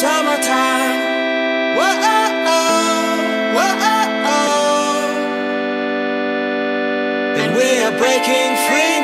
summertime. Whoa, oh, oh, whoa, oh, oh. Then we are breaking free.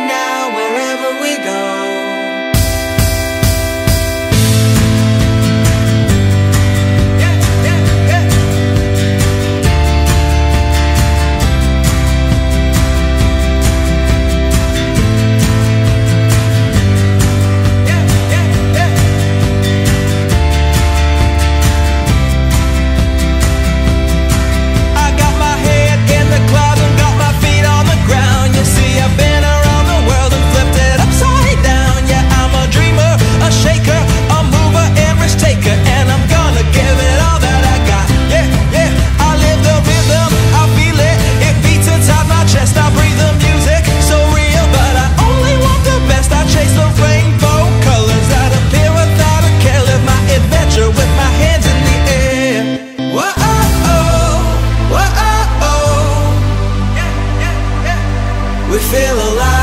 feel alive.